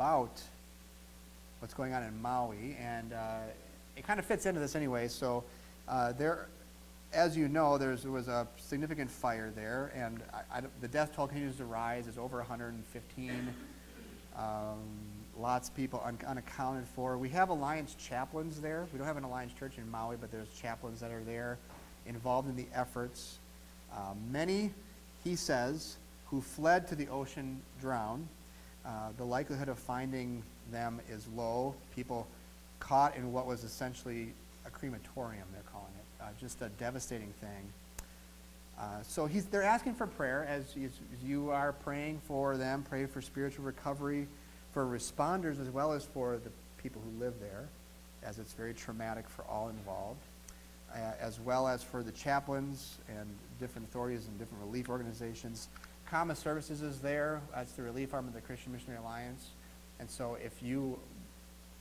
about what's going on in Maui, and uh, it kind of fits into this anyway. So uh, there, as you know, there was a significant fire there, and I, I, the death toll continues to rise. It's over 115. Um, lots of people un, unaccounted for. We have Alliance chaplains there. We don't have an Alliance church in Maui, but there's chaplains that are there involved in the efforts. Uh, many, he says, who fled to the ocean drowned. Uh, the likelihood of finding them is low. People caught in what was essentially a crematorium, they're calling it. Uh, just a devastating thing. Uh, so he's, they're asking for prayer as, as, you are praying for them, pray for spiritual recovery, for responders as well as for the people who live there, as it's very traumatic for all involved, uh, as well as for the chaplains and different authorities and different relief organizations. CAMA Services is there. That's the relief arm of the Christian Missionary Alliance. And so if you,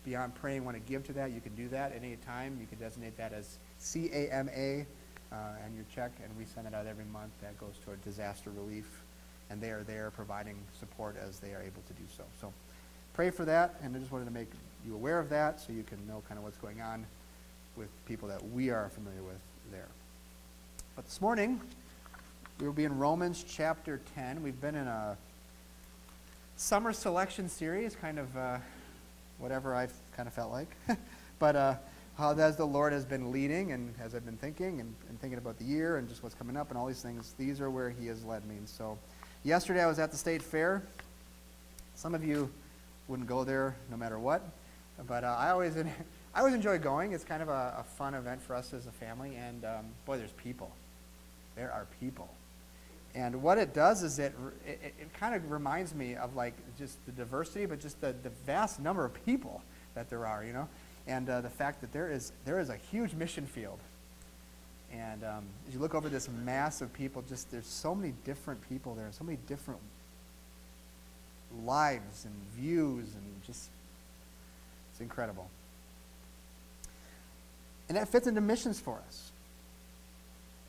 beyond praying, want to give to that, you can do that at any time. You can designate that as CAMA uh, and your check, and we send it out every month. That goes toward disaster relief, and they are there providing support as they are able to do so. So pray for that, and I just wanted to make you aware of that so you can know kind of what's going on with people that we are familiar with there. But this morning, we will be in Romans chapter 10. We've been in a summer selection series, kind of uh, whatever I've kind of felt like. but uh, how as the Lord has been leading and as I've been thinking and, and, thinking about the year and just what's coming up and all these things, these are where He has led me. And so yesterday I was at the state fair. Some of you wouldn't go there no matter what, but uh, I always I always enjoy going. It's kind of a, a fun event for us as a family, and um, boy, there's people. There are people. And what it does is it, it, it kind of reminds me of like just the diversity, but just the, the vast number of people that there are, you know, and uh, the fact that there is, there is a huge mission field. And um, as you look over this mass of people, just there's so many different people there, so many different lives and views, and just it's incredible. And that fits into missions for us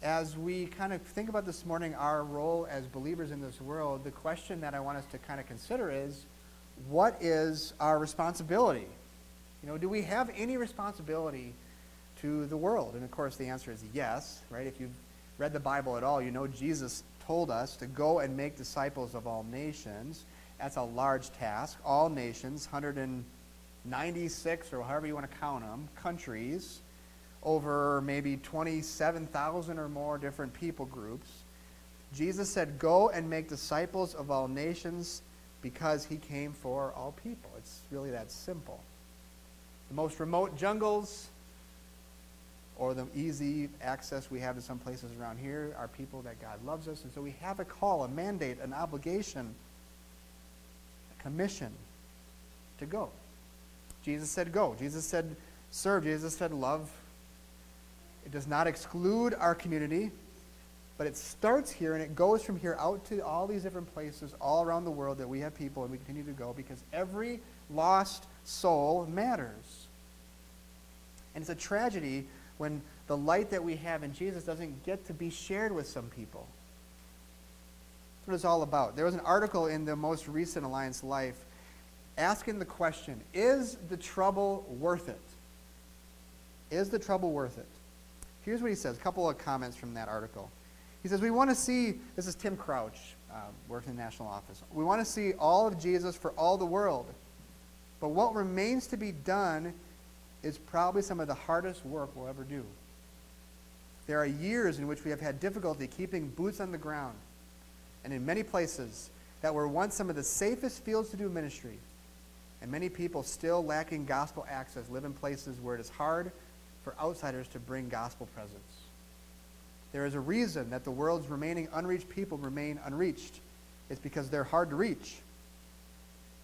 as we kind of think about this morning our role as believers in this world, the question that I want us to kind of consider is what is our responsibility? You know, do we have any responsibility to the world? And of course, the answer is yes, right? If you've read the Bible at all, you know Jesus told us to go and make disciples of all nations. That's a large task. All nations, 196 or however you want to count them, countries over maybe 27,000 or more different people groups. Jesus said, Go and make disciples of all nations because he came for all people. It's really that simple. The most remote jungles or the easy access we have to some places around here are people that God loves us. And so we have a call, a mandate, an obligation, a commission to go. Jesus said, Go. Jesus said, Serve. Jesus said, Love it does not exclude our community, but it starts here and it goes from here out to all these different places all around the world that we have people and we continue to go because every lost soul matters. And it's a tragedy when the light that we have in Jesus doesn't get to be shared with some people. That's what it's all about. There was an article in the most recent Alliance Life asking the question Is the trouble worth it? Is the trouble worth it? Here's what he says a couple of comments from that article. He says, We want to see, this is Tim Crouch, uh, works in the national office. We want to see all of Jesus for all the world. But what remains to be done is probably some of the hardest work we'll ever do. There are years in which we have had difficulty keeping boots on the ground. And in many places that were once some of the safest fields to do ministry, and many people still lacking gospel access live in places where it is hard for outsiders to bring gospel presence. There is a reason that the world's remaining unreached people remain unreached. It's because they're hard to reach.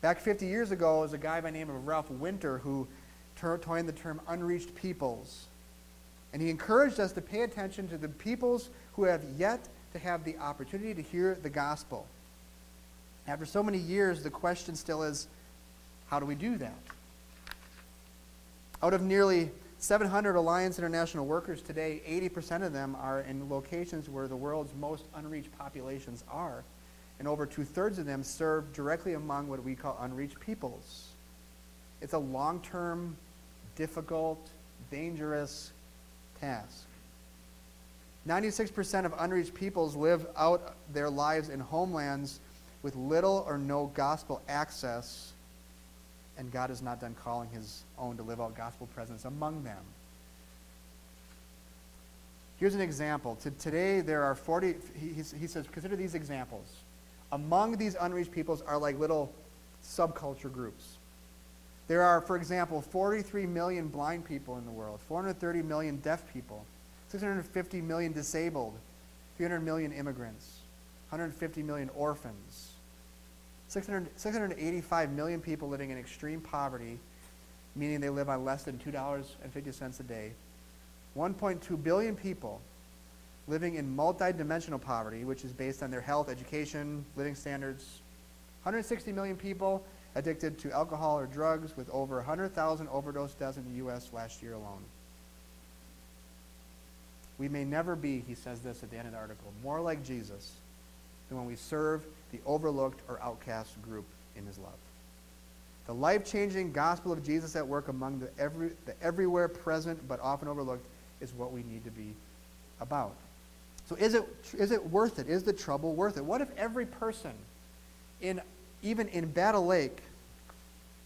Back 50 years ago, there was a guy by the name of Ralph Winter who coined the term unreached peoples. And he encouraged us to pay attention to the peoples who have yet to have the opportunity to hear the gospel. After so many years, the question still is how do we do that? Out of nearly 700 Alliance International workers today, 80% of them are in locations where the world's most unreached populations are. and over two thirds of them serve directly among what we call unreached peoples. It's a long term, difficult, dangerous task. 96% of unreached peoples live out their lives in homelands with little or no gospel access, and God is not done calling his own to live out gospel presence among them. Here's an example. today, there are 40, he, he says, consider these examples. Among these unreached peoples are like little subculture groups. There are, for example, 43 million blind people in the world, 430 million deaf people, 650 million disabled, 300 million immigrants, 150 million orphans, 600, 685 million people living in extreme poverty, meaning they live on less than $2.50 a day, 1.2 billion people living in multidimensional poverty, which is based on their health, education, living standards, 160 million people addicted to alcohol or drugs, with over 100,000 overdose deaths in the U.S. last year alone. We may never be, he says this at the end of the article, more like Jesus than when we serve the overlooked or outcast group in his love. The life changing gospel of Jesus at work among the, every, the everywhere present but often overlooked is what we need to be about. So, is it, is it worth it? Is the trouble worth it? What if every person in even in Battle Lake,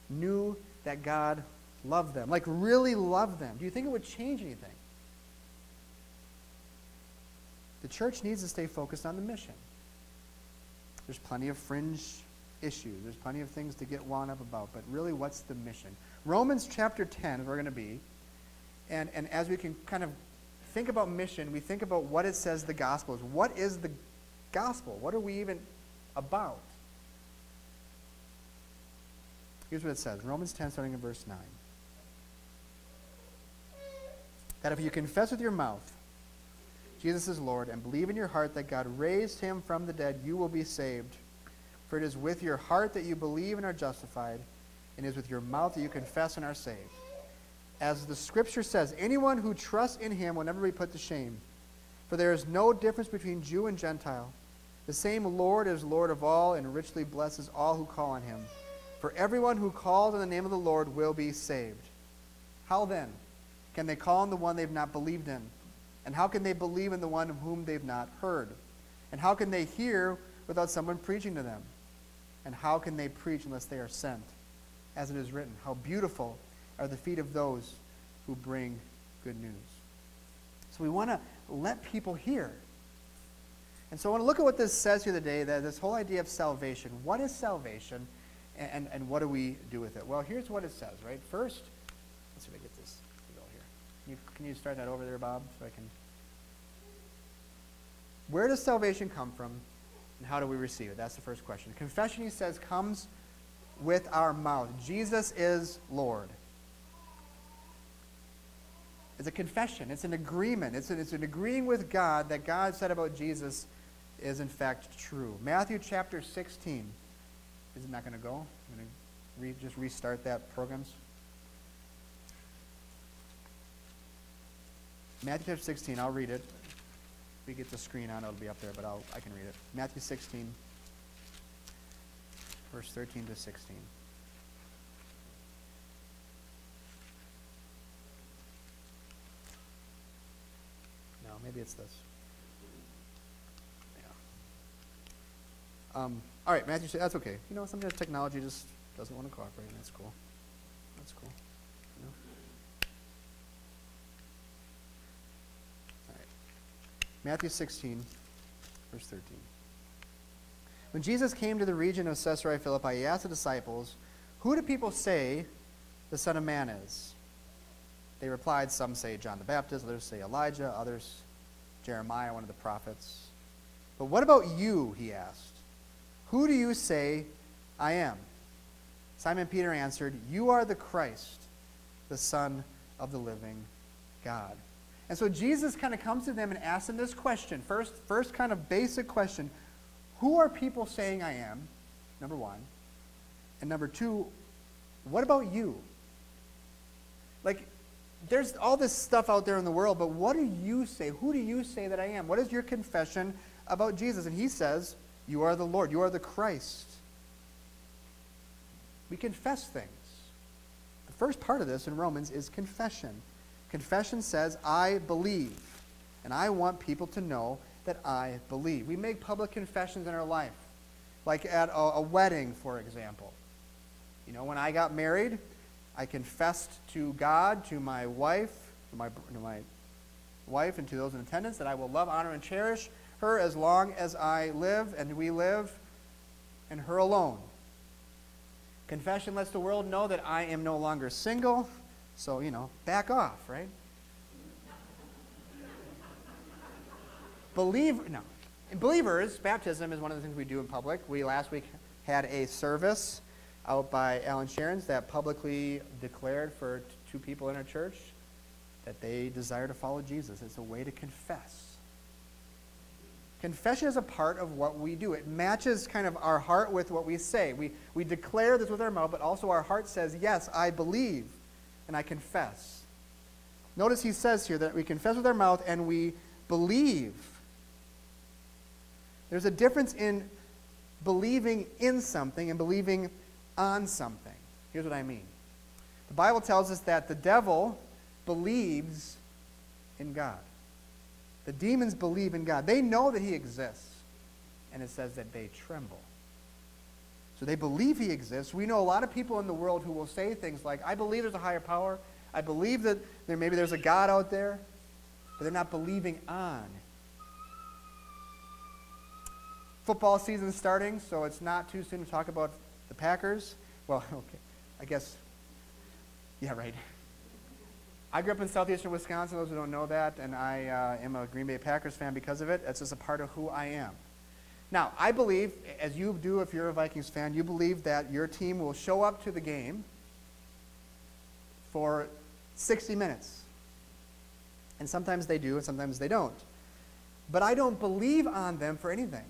knew that God loved them, like really loved them, do you think it would change anything? The church needs to stay focused on the mission. There's plenty of fringe issues, there's plenty of things to get wound up about, but really, what's the mission? Romans chapter 10 is where we're going to be. And, and as we can kind of think about mission, we think about what it says the gospel is. What is the gospel? What are we even about? Here's what it says Romans 10, starting in verse 9. That if you confess with your mouth Jesus is Lord and believe in your heart that God raised him from the dead, you will be saved. For it is with your heart that you believe and are justified, and it is with your mouth that you confess and are saved. As the scripture says, anyone who trusts in him will never be put to shame. For there is no difference between Jew and Gentile. The same Lord is Lord of all and richly blesses all who call on him. For everyone who calls on the name of the Lord will be saved. How then can they call on the one they've not believed in? And how can they believe in the one of whom they've not heard? And how can they hear without someone preaching to them? And how can they preach unless they are sent? As it is written, how beautiful are the feet of those who bring good news. So we want to let people hear. And so I want to look at what this says here today, that this whole idea of salvation. What is salvation? and, and what do we do with it? Well, here's what it says, right? First, let's see if I get this to go here. Can you, can you start that over there, Bob, so I can... Where does salvation come from, and how do we receive it? That's the first question. Confession, he says, comes with our mouth. Jesus is Lord. It's a confession. It's an agreement. It's an, it's an agreeing with God that God said about Jesus is in fact true. Matthew chapter 16. Is it not going to go? I'm going to re- just restart that programs. Matthew chapter 16, I'll read it. If we get the screen on, it'll be up there, but I'll, I can read it. Matthew 16, verse 13 to 16. No, maybe it's this. Yeah. Um, all right, Matthew, that's okay. You know, sometimes technology just doesn't want to cooperate, and that's cool. That's cool. You know? All right. Matthew 16, verse 13. When Jesus came to the region of Caesarea Philippi, he asked the disciples, Who do people say the Son of Man is? They replied, Some say John the Baptist, others say Elijah, others Jeremiah, one of the prophets. But what about you? He asked. Who do you say I am? Simon Peter answered, You are the Christ, the Son of the living God. And so Jesus kind of comes to them and asks them this question. First, first kind of basic question Who are people saying I am? Number one. And number two, what about you? Like, there's all this stuff out there in the world, but what do you say? Who do you say that I am? What is your confession about Jesus? And he says, You are the Lord. You are the Christ. We confess things. The first part of this in Romans is confession. Confession says, I believe. And I want people to know that I believe. We make public confessions in our life, like at a, a wedding, for example. You know, when I got married, I confessed to God, to my wife, to my, to my wife, and to those in attendance that I will love, honor, and cherish her as long as I live and we live, and her alone. Confession lets the world know that I am no longer single, so, you know, back off, right? Believe, no. Believers, baptism is one of the things we do in public. We last week had a service out by Alan Sharon's that publicly declared for two people in our church that they desire to follow Jesus. It's a way to confess. Confession is a part of what we do. It matches kind of our heart with what we say. We, we declare this with our mouth, but also our heart says, Yes, I believe and I confess. Notice he says here that we confess with our mouth and we believe. There's a difference in believing in something and believing on something. Here's what I mean the Bible tells us that the devil believes in God. The demons believe in God. They know that He exists. And it says that they tremble. So they believe He exists. We know a lot of people in the world who will say things like, I believe there's a higher power. I believe that there, maybe there's a God out there. But they're not believing on. Football season starting, so it's not too soon to talk about the Packers. Well, okay. I guess, yeah, right. I grew up in southeastern Wisconsin, those who don't know that, and I uh, am a Green Bay Packers fan because of it. It's just a part of who I am. Now, I believe, as you do if you're a Vikings fan, you believe that your team will show up to the game for 60 minutes. And sometimes they do, and sometimes they don't. But I don't believe on them for anything.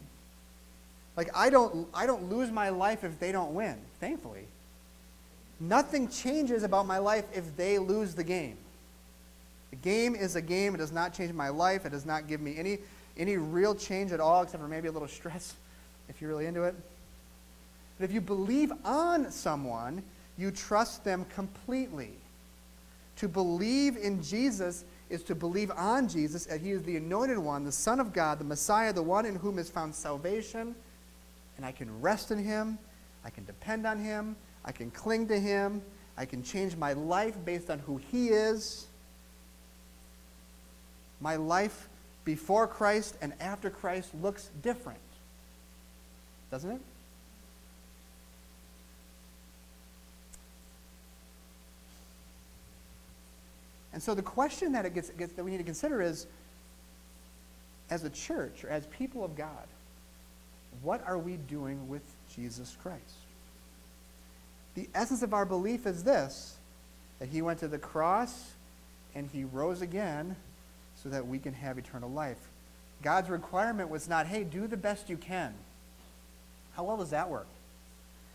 Like, I don't, I don't lose my life if they don't win, thankfully. Nothing changes about my life if they lose the game. The game is a game. It does not change my life. It does not give me any, any real change at all, except for maybe a little stress if you're really into it. But if you believe on someone, you trust them completely. To believe in Jesus is to believe on Jesus, that he is the anointed one, the Son of God, the Messiah, the one in whom is found salvation. And I can rest in him. I can depend on him. I can cling to him. I can change my life based on who he is my life before Christ and after Christ looks different. Doesn't it? And so the question that, it gets, gets, that we need to consider is as a church or as people of God, what are we doing with Jesus Christ? The essence of our belief is this that he went to the cross and he rose again so that we can have eternal life. God's requirement was not, hey, do the best you can. How well does that work?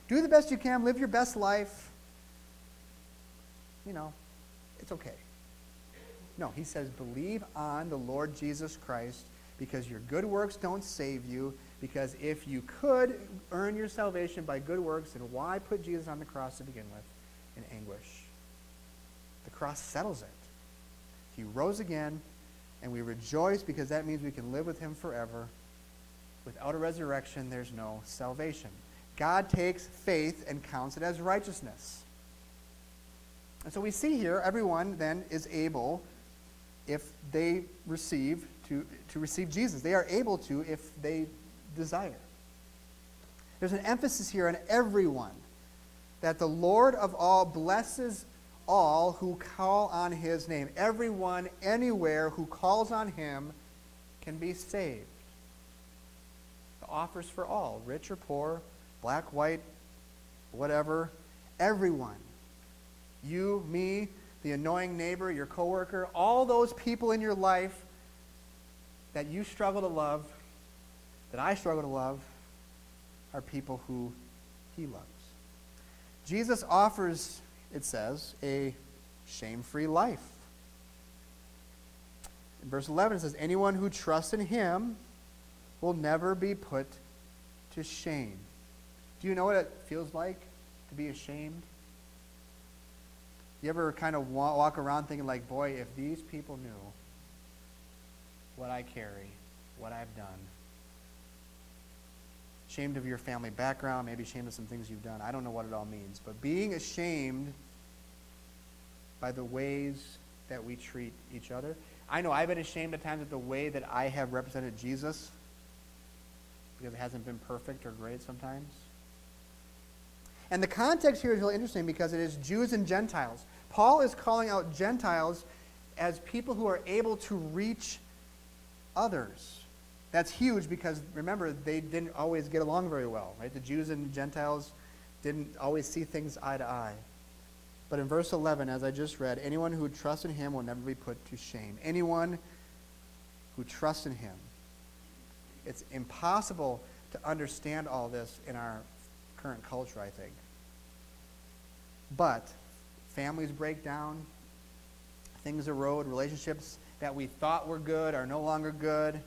Do the best you can, live your best life. You know, it's okay. No, he says, believe on the Lord Jesus Christ because your good works don't save you. Because if you could earn your salvation by good works, then why put Jesus on the cross to begin with in anguish? The cross settles it. He rose again and we rejoice because that means we can live with him forever. Without a resurrection, there's no salvation. God takes faith and counts it as righteousness. And so we see here, everyone then is able, if they receive, to, to receive Jesus. They are able to if they desire. There's an emphasis here on everyone that the Lord of all blesses all who call on his name. Everyone, anywhere who calls on him can be saved. The offers for all, rich or poor, black, white, whatever, everyone. You, me, the annoying neighbor, your coworker, all those people in your life that you struggle to love, that I struggle to love, are people who he loves. Jesus offers it says, a shame free life. In verse 11, it says, Anyone who trusts in him will never be put to shame. Do you know what it feels like to be ashamed? You ever kind of walk around thinking, like, boy, if these people knew what I carry, what I've done, ashamed of your family background, maybe ashamed of some things you've done. I don't know what it all means. But being ashamed by the ways that we treat each other. I know I've been ashamed at times of the way that I have represented Jesus because it hasn't been perfect or great sometimes. And the context here is really interesting because it is Jews and Gentiles. Paul is calling out Gentiles as people who are able to reach others. That's huge because remember, they didn't always get along very well, right? The Jews and Gentiles didn't always see things eye to eye. But in verse 11, as I just read, anyone who trusts in him will never be put to shame. Anyone who trusts in him. It's impossible to understand all this in our current culture, I think. But families break down, things erode, relationships that we thought were good are no longer good.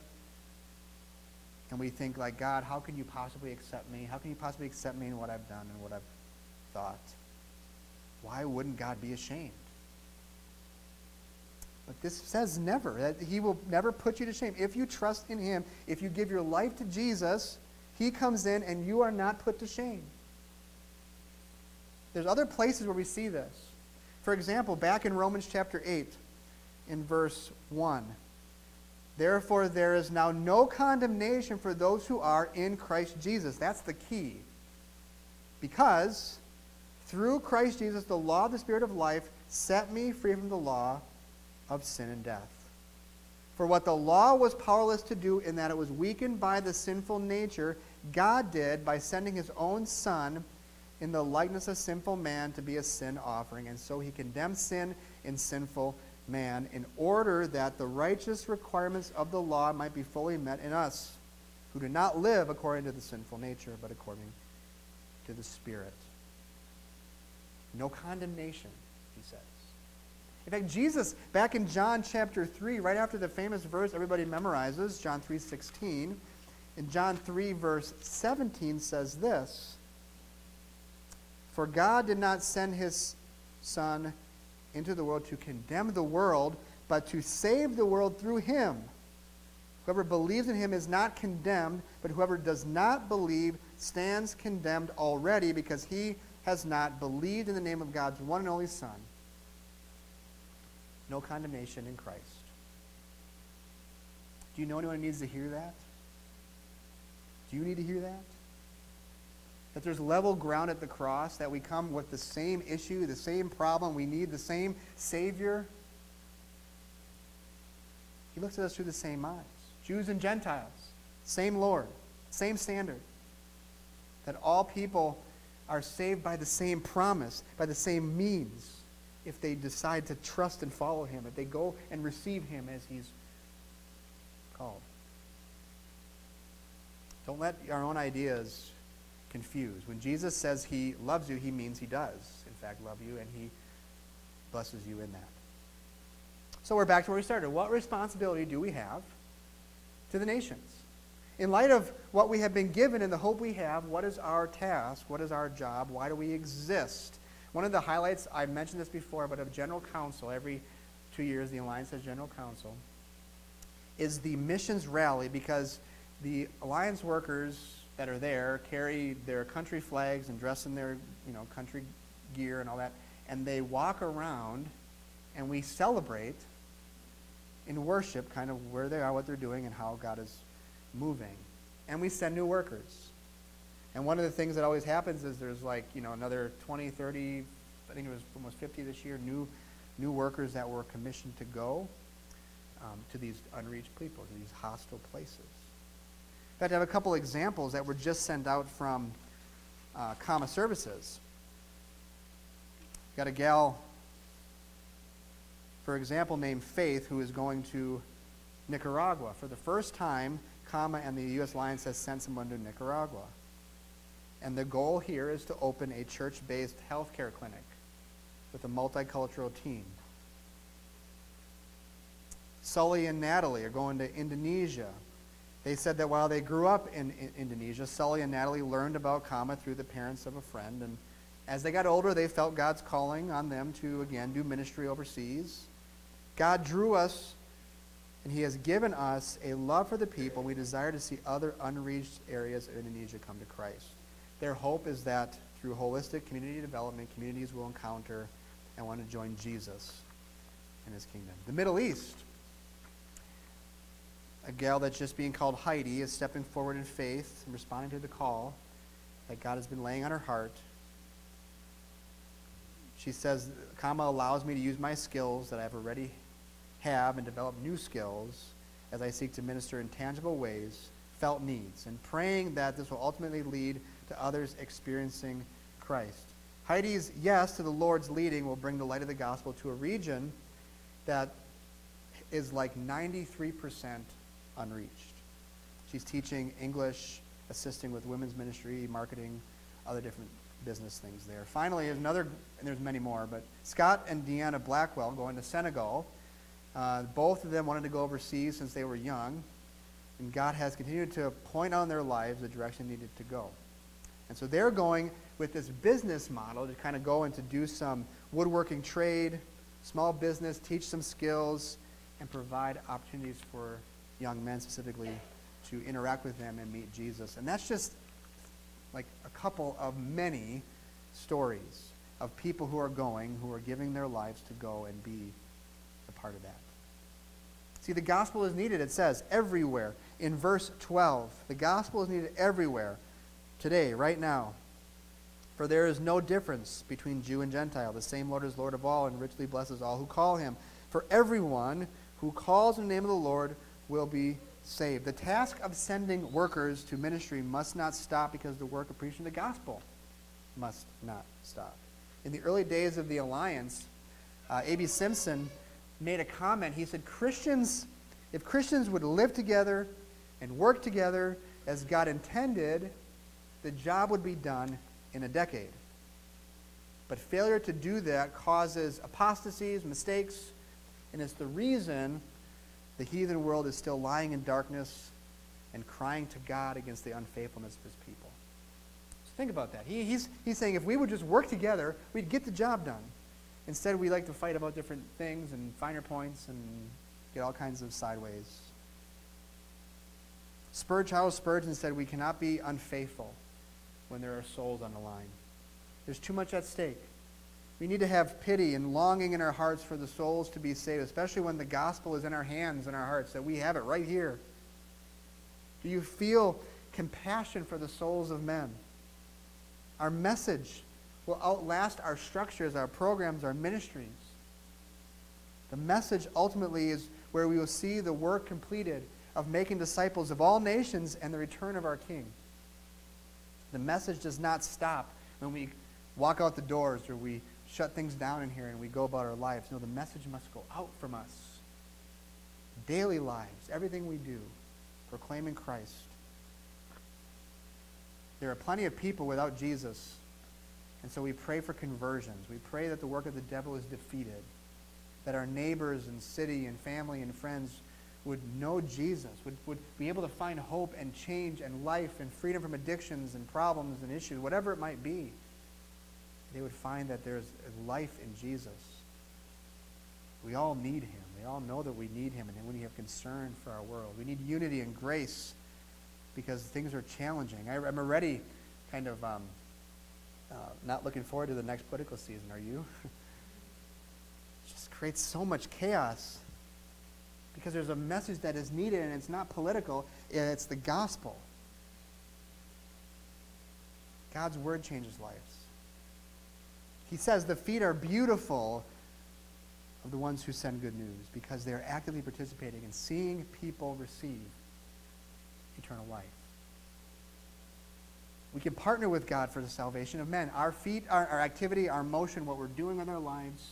And we think, like, God, how can you possibly accept me? How can you possibly accept me in what I've done and what I've thought? Why wouldn't God be ashamed? But this says never, that He will never put you to shame. If you trust in Him, if you give your life to Jesus, He comes in and you are not put to shame. There's other places where we see this. For example, back in Romans chapter 8, in verse 1. Therefore, there is now no condemnation for those who are in Christ Jesus. That's the key. Because through Christ Jesus, the law of the Spirit of life set me free from the law of sin and death. For what the law was powerless to do, in that it was weakened by the sinful nature, God did by sending his own Son in the likeness of sinful man to be a sin offering. And so he condemned sin in sinful man in order that the righteous requirements of the law might be fully met in us, who do not live according to the sinful nature, but according to the Spirit. No condemnation, he says. In fact, Jesus, back in John chapter 3, right after the famous verse everybody memorizes, John 3.16, in John 3, verse 17 says this, For God did not send his Son into the world to condemn the world, but to save the world through him. Whoever believes in him is not condemned, but whoever does not believe stands condemned already because he has not believed in the name of God's one and only Son. No condemnation in Christ. Do you know anyone who needs to hear that? Do you need to hear that? That there's level ground at the cross, that we come with the same issue, the same problem, we need the same Savior. He looks at us through the same eyes. Jews and Gentiles, same Lord, same standard. That all people are saved by the same promise, by the same means, if they decide to trust and follow Him, if they go and receive Him as He's called. Don't let our own ideas confuse. When Jesus says he loves you, he means he does, in fact, love you, and he blesses you in that. So we're back to where we started. What responsibility do we have to the nations? In light of what we have been given and the hope we have, what is our task? What is our job? Why do we exist? One of the highlights, I mentioned this before, but of General Council, every two years the Alliance has General Council, is the missions rally because the Alliance workers that are there carry their country flags and dress in their you know country gear and all that, and they walk around, and we celebrate in worship kind of where they are, what they're doing, and how God is moving, and we send new workers. And one of the things that always happens is there's like you know another 20, 30, I think it was almost 50 this year, new new workers that were commissioned to go um, to these unreached people, to these hostile places. In fact, I have a couple examples that were just sent out from uh, CAMA Services. Got a gal, for example, named Faith, who is going to Nicaragua. For the first time, CAMA and the U.S. Alliance has sent someone to Nicaragua. And the goal here is to open a church-based healthcare clinic with a multicultural team. Sully and Natalie are going to Indonesia They said that while they grew up in, in Indonesia, Sully and Natalie learned about CAMA through the parents of a friend. And as they got older, they felt God's calling on them to, again, do ministry overseas. God drew us, and He has given us a love for the people. We desire to see other unreached areas of Indonesia come to Christ. Their hope is that through holistic community development, communities will encounter and want to join Jesus in His kingdom. The Middle East a gal that's just being called Heidi is stepping forward in faith and responding to the call that God has been laying on her heart. She says, CAMA allows me to use my skills that I've already have and develop new skills as I seek to minister in tangible ways, felt needs, and praying that this will ultimately lead to others experiencing Christ. Heidi's yes to the Lord's leading will bring the light of the gospel to a region that is like 93% unreached. She's teaching English, assisting with women's ministry, marketing, other different business things there. Finally, there's another, and there's many more, but Scott and Deanna Blackwell going to Senegal. Uh, both of them wanted to go overseas since they were young, and God has continued to point in their lives the direction needed to go. And so they're going with this business model to kind of go and to do some woodworking trade, small business, teach some skills, and provide opportunities for young men specifically to interact with them and meet Jesus. And that's just like a couple of many stories of people who are going, who are giving their lives to go and be part of that. See, the gospel is needed, it says, everywhere. In verse 12, the gospel is needed everywhere, today, right now. For there is no difference between Jew and Gentile. The same Lord is Lord of all and richly blesses all who call him. For everyone who calls in the name of the Lord will be saved. The task of sending workers to ministry must not stop because the work of preaching the gospel must not stop. In the early days of the alliance, uh, A.B. Simpson made a comment. He said, Christians, if Christians would live together and work together as God intended, the job would be done in a decade. But failure to do that causes apostasies, mistakes, and it's the reason the heathen world is still lying in darkness and crying to God against the unfaithfulness of his people. So think about that. He, he's, he's saying if we would just work together, we'd get the job done. Instead, we like to fight about different things and finer points and get all kinds of sideways. Spurge, Charles Spurgeon said, We cannot be unfaithful when there are souls on the line. There's too much at stake. We need to have pity and longing in our hearts for the souls to be saved, especially when the gospel is in our hands and our hearts, that we have it right here. Do you feel compassion for the souls of men? Our message will outlast our structures, our programs, our ministries. The message ultimately is where we will see the work completed of making disciples of all nations and the return of our King. The message does not stop when we walk out the doors or we shut things down in here and we go about our lives. No, the message must go out from us. Daily lives, everything we do, proclaiming Christ. There are plenty of people without Jesus, and so we pray for conversions. We pray that the work of the devil is defeated, that our neighbors and city and family and friends would know Jesus, would, would be able to find hope and change and life and freedom from addictions and problems and issues, whatever it might be they would find that there's life in Jesus. We all need him. We all know that we need him, and we have concern for our world. We need unity and grace because things are challenging. I, am already kind of um, uh, not looking forward to the next political season. Are you? it just creates so much chaos because there's a message that is needed, and it's not political, it's the gospel. God's word changes lives. He says the feet are beautiful of the ones who send good news because they are actively participating in seeing people receive eternal life. We can partner with God for the salvation of men. Our feet, our, our activity, our motion, what we're doing with our lives,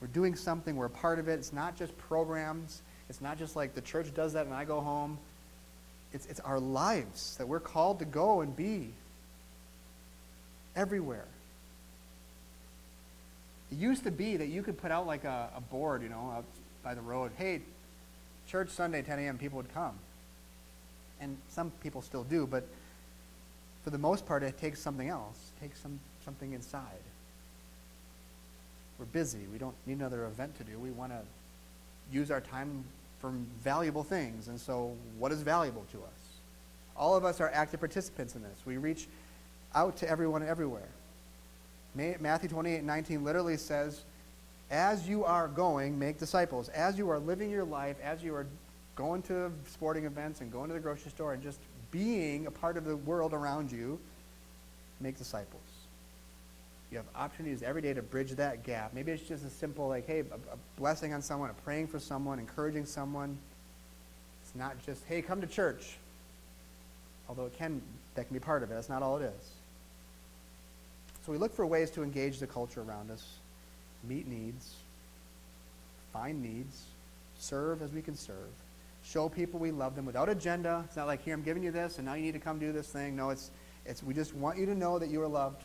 we're doing something, we're a part of it. It's not just programs. It's not just like the church does that and I go home. It's, it's our lives that we're called to go and be everywhere. It used to be that you could put out like a, a board, you know, by the road. Hey, church Sunday, 10 a.m., people would come. And some people still do, but for the most part, it takes something else. It takes some, something inside. We're busy. We don't need another event to do. We want to use our time for valuable things. And so, what is valuable to us? All of us are active participants in this. We reach out to everyone everywhere. Matthew 28 19 literally says, As you are going, make disciples. As you are living your life, as you are going to sporting events and going to the grocery store and just being a part of the world around you, make disciples. You have opportunities every day to bridge that gap. Maybe it's just a simple, like, hey, a, a blessing on someone, a praying for someone, encouraging someone. It's not just, hey, come to church. Although it can, that can be part of it. That's not all it is. So we look for ways to engage the culture around us, meet needs, find needs, serve as we can serve, show people we love them without agenda. It's not like, here, I'm giving you this, and now you need to come do this thing. No, it's, it's we just want you to know that you are loved.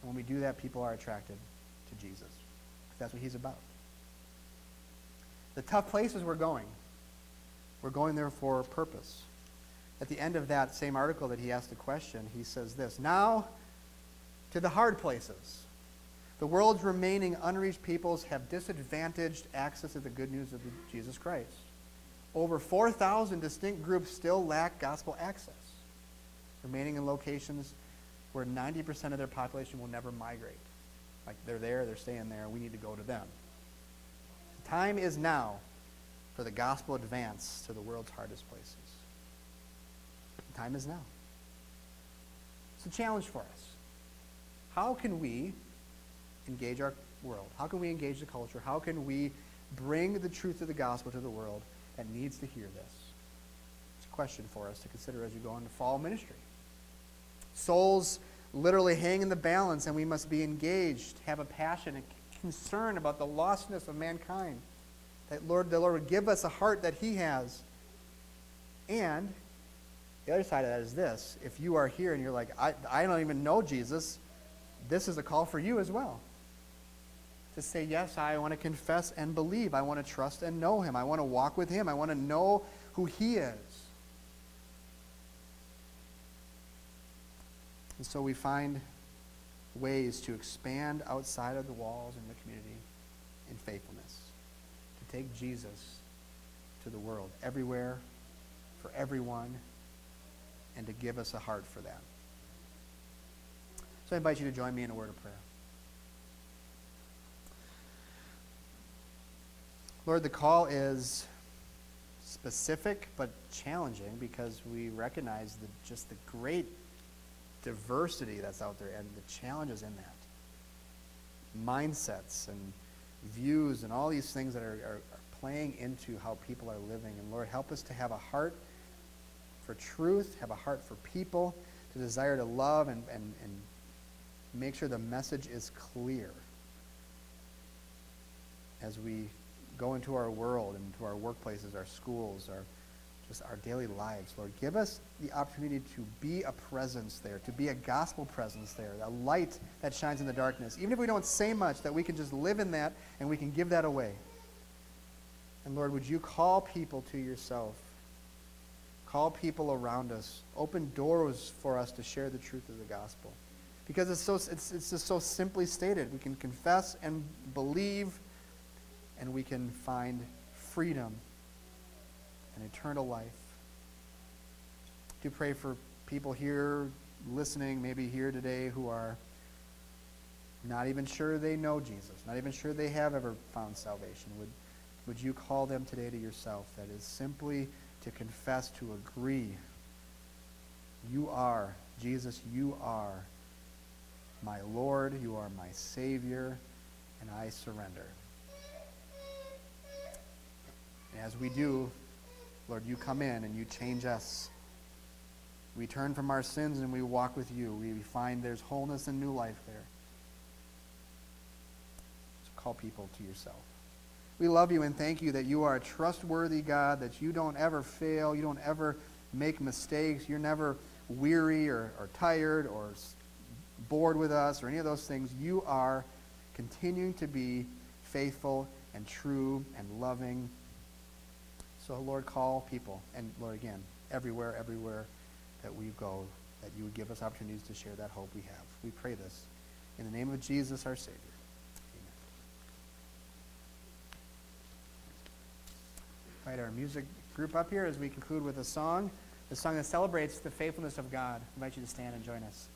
And when we do that, people are attracted to Jesus. That's what he's about. The tough places we're going, we're going there for a purpose. At the end of that same article that he asked the question, he says this Now to the hard places. The world's remaining unreached peoples have disadvantaged access to the good news of Jesus Christ. Over 4,000 distinct groups still lack gospel access, remaining in locations where 90% of their population will never migrate. Like they're there, they're staying there, we need to go to them. The time is now for the gospel advance to the world's hardest places. The time is now. It's a challenge for us. How can we engage our world? How can we engage the culture? How can we bring the truth of the gospel to the world that needs to hear this? It's a question for us to consider as you go into fall ministry. Souls literally hang in the balance, and we must be engaged, have a passion and concern about the lostness of mankind. That Lord, the Lord would give us a heart that He has. And the other side of that is this if you are here and you're like, I, I don't even know Jesus, this is a call for you as well. To say, yes, I want to confess and believe. I want to trust and know Him. I want to walk with Him. I want to know who He is. And so we find ways to expand outside of the walls in the community in faithfulness, to take Jesus to the world, everywhere, for everyone, and to give us a heart for that. So I invite you to join me in a word of prayer. Lord, the call is specific but challenging because we recognize the, just the great diversity that's out there and the challenges in that. Mindsets and views and all these things that are, are, are playing into how people are living. And Lord, help us to have a heart for truth, have a heart for people, to desire to love and, and, and make sure the message is clear as we go into our world, and into our workplaces, our schools, our just our daily lives. Lord, give us the opportunity to be a presence there, to be a gospel presence there, a light that shines in the darkness. Even if we don't say much, that we can just live in that and we can give that away. And Lord, would you call people to yourself? Call people around us. Open doors for us to share the truth of the gospel because it's, so, it's, it's just so simply stated. We can confess and believe, and we can find freedom and eternal life. Do pray for people here listening, maybe here today, who are not even sure they know Jesus, not even sure they have ever found salvation. Would, would you call them today to yourself? That is simply to confess, to agree. You are, Jesus, you are my Lord, you are my Savior, and I surrender. As we do, Lord, you come in and you change us. We turn from our sins and we walk with you. We find there's wholeness and new life there. So call people to yourself. We love you and thank you that you are a trustworthy God, that you don't ever fail, you don't ever make mistakes, you're never weary or, or tired or bored with us or any of those things. You are continuing to be faithful and true and loving. So, Lord, call people. And, Lord, again, everywhere, everywhere that we go, that you would give us opportunities to share that hope we have. We pray this in the name of Jesus, our Savior. Amen. Invite our music group up here as we conclude with a song, the song that celebrates the faithfulness of God. I invite you to stand and join us.